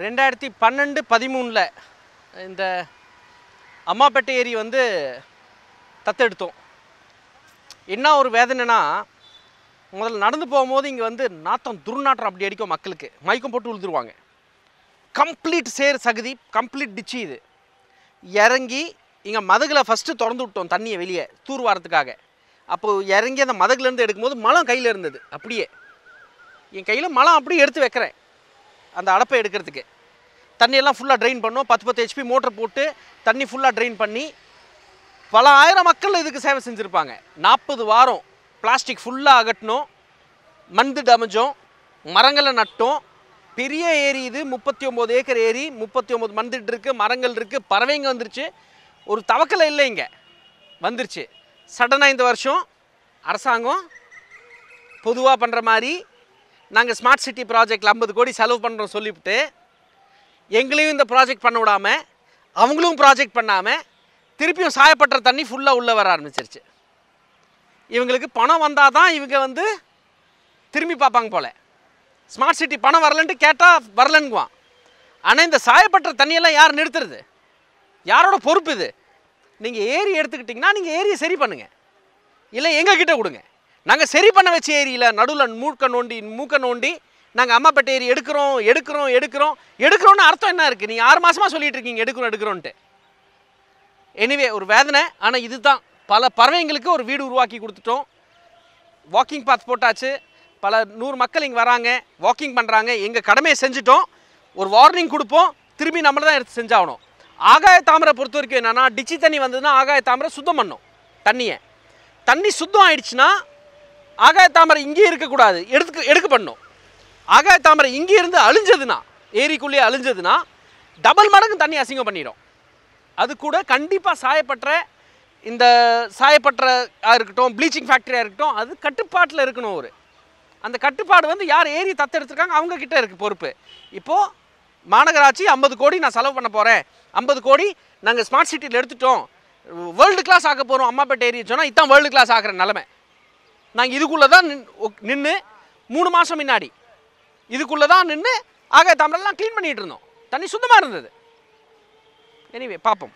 ரெண்டாயிரத்தி பன்னெண்டு பதிமூணில் இந்த அம்மாப்பேட்டை ஏரி வந்து தத்தெடுத்தோம். என்ன ஒரு வேதனைனா முதல்ல நடந்து போகும்போது இங்கே வந்து நாத்தம் துர்நாற்றம் அப்படி அடிக்கும் மக்களுக்கு. மயக்கம் போட்டு விழுந்துருவாங்க கம்ப்ளீட் சேர் சகுதி கம்ப்ளீட் டிச்சு இது. இறங்கி இங்கே மதகில் ஃபஸ்ட்டு திறந்து விட்டோம் தண்ணியை வெளியே தூர் வாரத்துக்காக. அப்போது இறங்கி அந்த மதகுலேருந்து எடுக்கும்போது மலம் கையில் இருந்தது அப்படியே. என் கையில் மலம் அப்படியே எடுத்து வைக்கிறேன். அந்த அடப்பை எடுக்கிறதுக்கு. தண்ணியெல்லாம் ஃபுல்லாக ட்ரெயின் பண்ணோம். பத்து பத்து ஹெச்பி மோட்டர் போட்டு தண்ணி ஃபுல்லாக ட்ரெயின் பண்ணி பல ஆயிரம் மக்கள் இதுக்கு சேவை செஞ்சுருப்பாங்க. நாற்பது வாரம் பிளாஸ்டிக் ஃபுல்லாக அகட்டினோம் மந்து டமைஞ்சோம். மரங்களை நட்டோம். பெரிய ஏரி இது முப்பத்தி ஒம்பது ஏக்கர் ஏரி முப்பத்தி ஒம்பது மண்திட்டு இருக்குது மரங்கள் இருக்குது பறவைங்க வந்துருச்சு. ஒரு தவக்கலை இல்லை இங்கே. வந்துருச்சு. சடனாக இந்த வருஷம் அரசாங்கம் பொதுவாக பண்ணுற மாதிரி நாங்கள் ஸ்மார்ட் சிட்டி ப்ராஜெக்டில் ஐம்பது கோடி செலவு பண்ணுறோம் சொல்லிவிட்டு எங்களையும் இந்த ப்ராஜெக்ட் பண்ண விடாமல் அவங்களும் ப்ராஜெக்ட் பண்ணாமல் திருப்பியும் சாயப்பட்ட தண்ணி ஃபுல்லாக உள்ளே வர ஆரம்பிச்சிருச்சு. இவங்களுக்கு பணம் வந்தால் தான் இவங்க வந்து திரும்பி பார்ப்பாங்க போல. ஸ்மார்ட் சிட்டி பணம் வரலன்ட்டு கேட்டால் வரலன்னுக்குவான் ஆனால் இந்த சாயப்பட்ட தண்ணியெல்லாம் யார் நிறுத்துறது? யாரோட பொறுப்பு இது? நீங்கள் ஏரி எடுத்துக்கிட்டிங்கன்னா நீங்கள் ஏரியை சரி பண்ணுங்கள் இல்லை எங்ககிட்ட கொடுங்க. நாங்கள் சரி பண்ண வச்ச ஏரியில் நடுவில் மூக்க நோண்டி மூக்க நோண்டி நாங்கள் அம்மாப்பேட்டை ஏரி எடுக்கிறோம் எடுக்கிறோம் எடுக்கிறோம். எடுக்கிறோன்னு அர்த்தம் என்ன இருக்குது நீங்கள் ஆறு மாதமாக சொல்லிட்டு இருக்கீங்க எடுக்கிறோம் எடுக்கிறோன்ட்டு எனிவே ஒரு வேதனை. ஆனால் இதுதான். பல பறவைங்களுக்கு ஒரு வீடு உருவாக்கி கொடுத்துட்டோம். வாக்கிங் பாத் போட்டாச்சு. பல நூறு மக்கள் இங்கே வராங்க. வாக்கிங் பண்ணுறாங்க எங்கள் கடமையை செஞ்சுட்டோம். ஒரு வார்னிங் கொடுப்போம். திரும்பி நம்மளை தான் எடுத்து செஞ்சாகணும். ஆகாய தாமரை பொறுத்த வரைக்கும் என்னென்னா டிச்சி தண்ணி வந்ததுன்னா ஆகாய தாமரை சுத்தம் பண்ணும். தண்ணியை. தண்ணி சுத்தம் ஆயிடுச்சுன்னா ஆகாய தாமரை இங்கே இருக்கக்கூடாது. எடுத்து எடுக்க பண்ணும் ஆகாய தாமரை இங்கே இருந்து அழிஞ்சதுன்னா ஏரிக்குள்ளேயே அழிஞ்சதுன்னா டபுள் மடங்கு தண்ணி அசிங்கம் பண்ணிடும். அது கூட கண்டிப்பாக சாயப்பட்ட இந்த சாயப்பட்ட இருக்கட்டும் ப்ளீச்சிங் ஃபேக்டரியாக இருக்கட்டும் அது கட்டுப்பாட்டில் இருக்கணும் ஒரு அந்த கட்டுப்பாடு வந்து யார் ஏரி தத்தெடுத்துருக்காங்க அவங்கக்கிட்ட இருக்குது பொறுப்பு. இப்போது மாநகராட்சி ஐம்பது கோடி நான் செலவு பண்ண போகிறேன் ஐம்பது கோடி நாங்கள் ஸ்மார்ட் சிட்டியில் எடுத்துட்டோம். வேர்ல்டு கிளாஸ் ஆக போகிறோம் அம்மாப்பேட்டை ஏரி சொன்னால் இதான் வேர்ல்டு கிளாஸ் ஆகிற நிலமை. நாங்கள் இதுக்குள்ளே தான் நின்று மூணு மாதம் முன்னாடி. இதுக்குள்ளே தான் நின்று ஆக தமிழெல்லாம் க்ளீன் பண்ணிகிட்டு இருந்தோம். தண்ணி சுத்தமாக இருந்தது. எனிவே பார்ப்போம்